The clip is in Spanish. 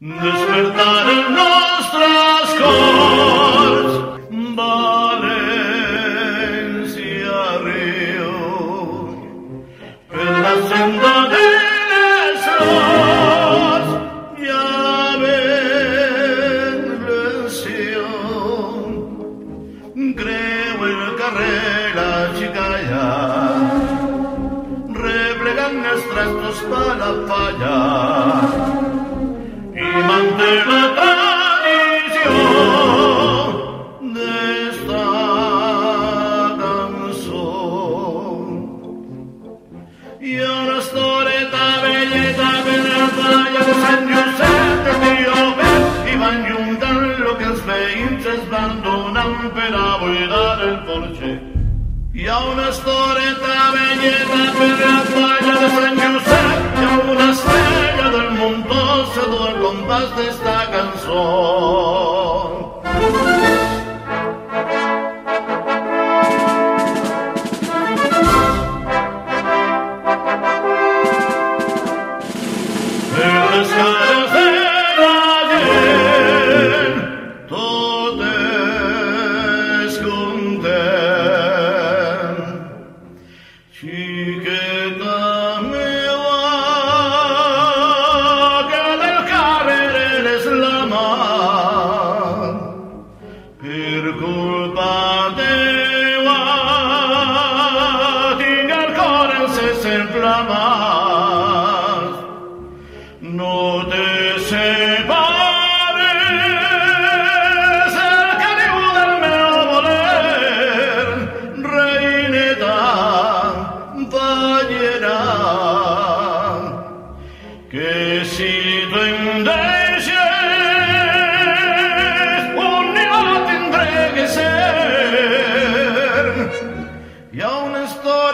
Despertar en nostres cors, València riu, per la senda de les flors, ja ven venció. Creu el carrer la xicalla, replegant els trastos per la falla, Hi ha una estoreta belleta per la playa de sedo al compàs d'esta cançó. Per les cares de reclamas, no te separes, el caliu del meu voler, reineta, ballera, que si tu endeixes, un niño tendré que ser, y aún estoy